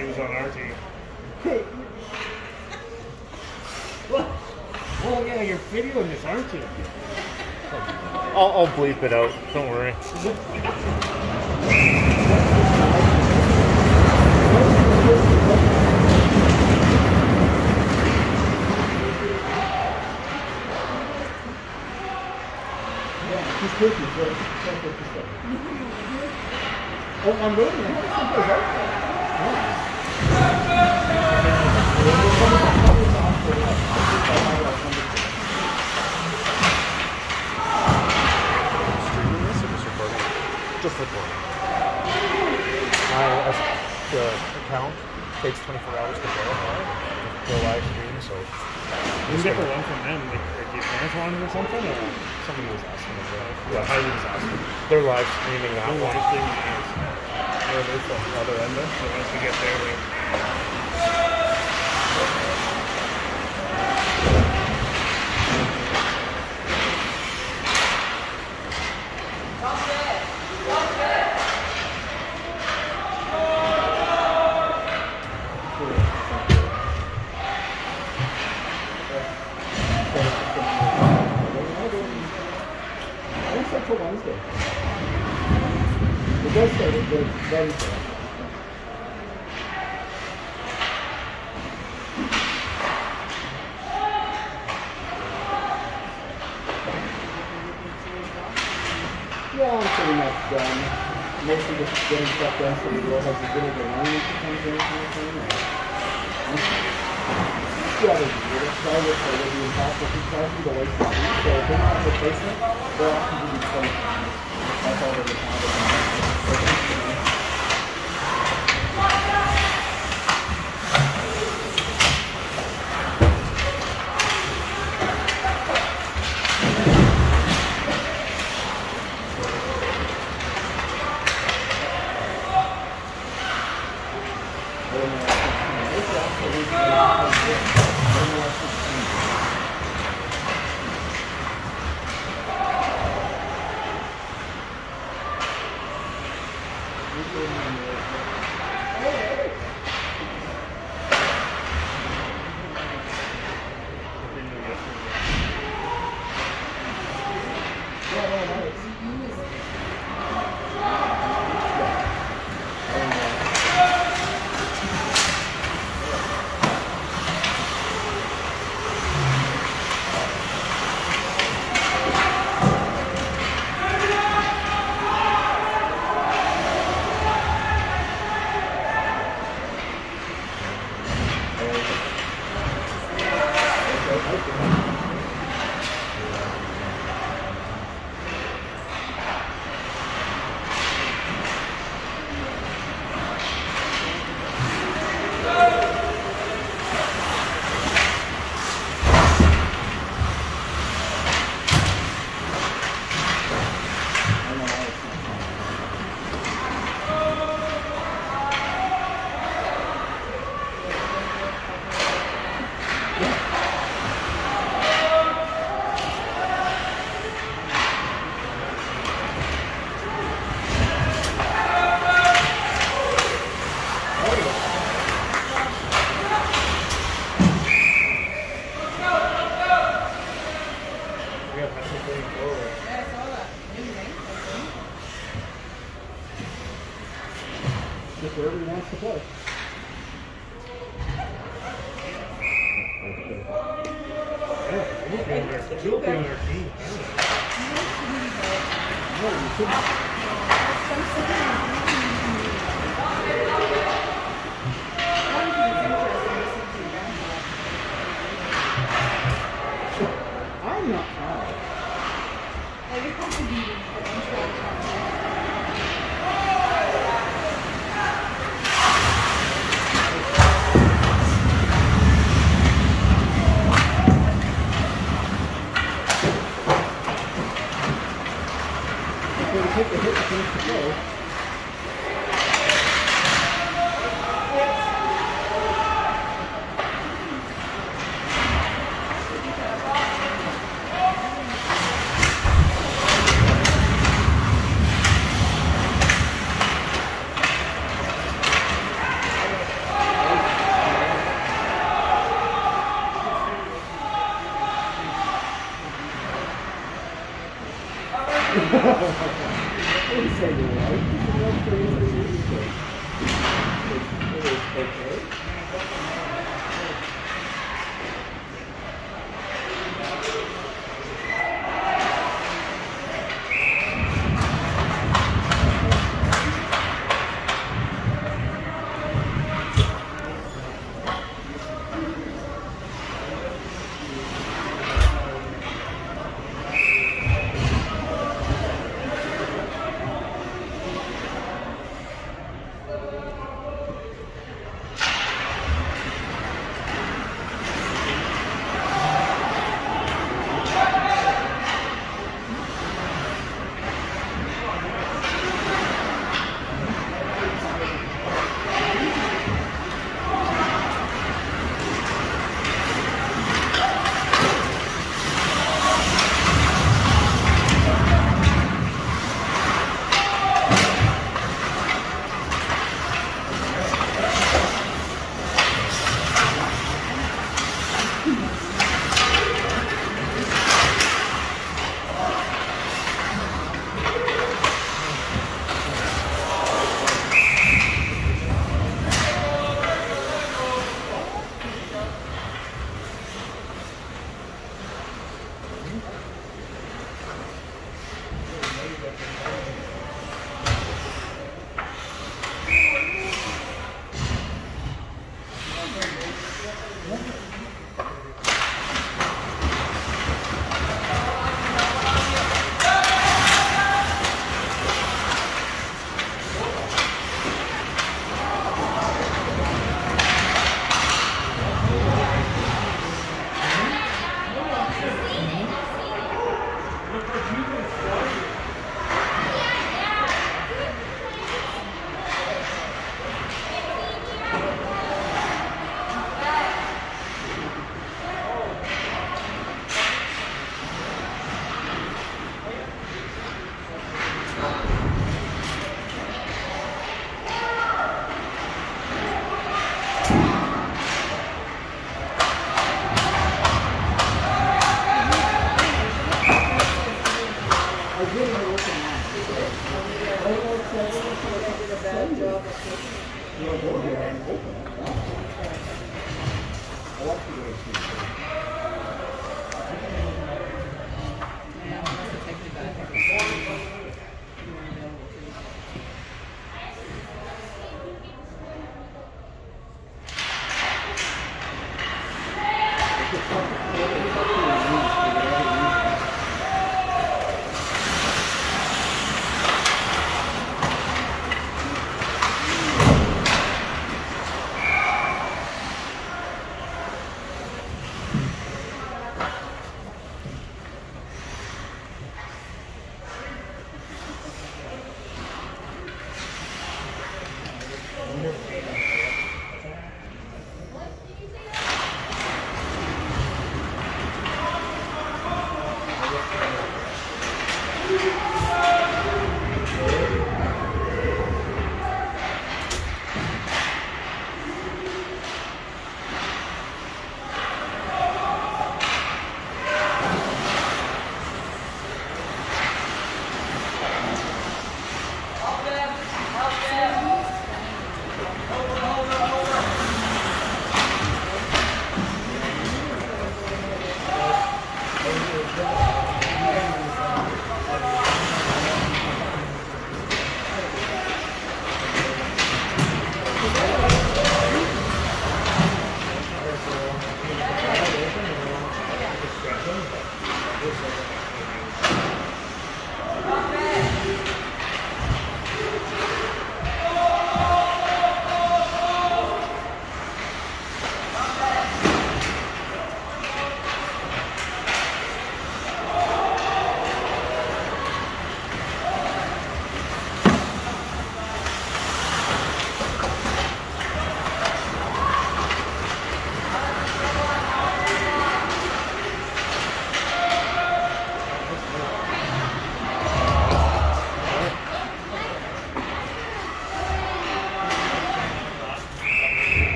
he was on our team. what? Oh yeah, you're videoing this, aren't you? I'll, I'll bleep it out. Don't worry. He's cookies, right? That's what he said. Oh, I'm waiting. Just recording? Just recording. My the account takes 24 hours to verify the live stream, so You can get the one from them, like, like your parents wanted or something, or somebody was asking me. yeah, how you was asking. They're live streaming that How one. live streaming is. Where they're from, other end of. So once we get there, we. That the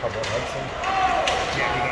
Hudson? Yeah,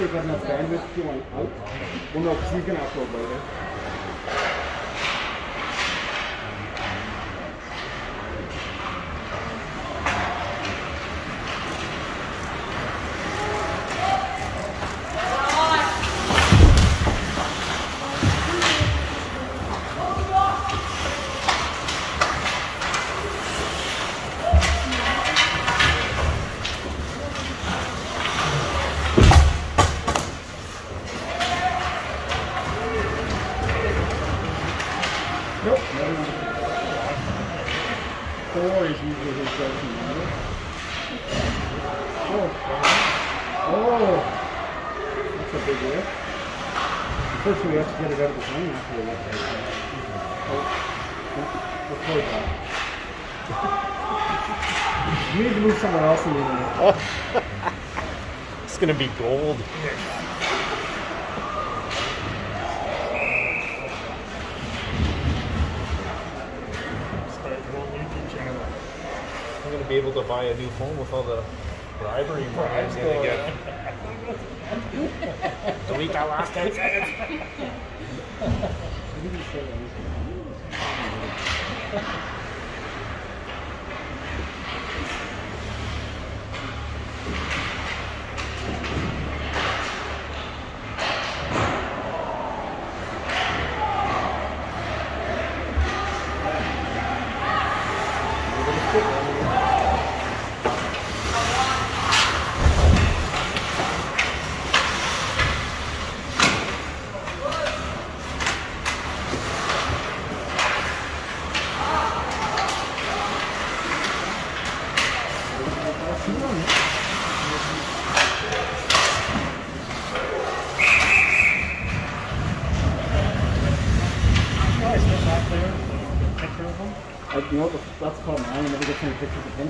take up enough bandwidth to one out, one oxygen after a while. Four is usually his go-to number. Oh. Oh. oh. That's a big lift. First we have to get it out of the zone after the lift. Think. Oh. Record that. You need to move somewhere else in the internet. It's gonna be gold. Be able to buy a new phone with all the bribery money I'm gonna get. Delete that last 10 seconds. Oh, is that back there? The picture of them? I, you know what? That's the problem. I never get any pictures of him because he's out there and watching and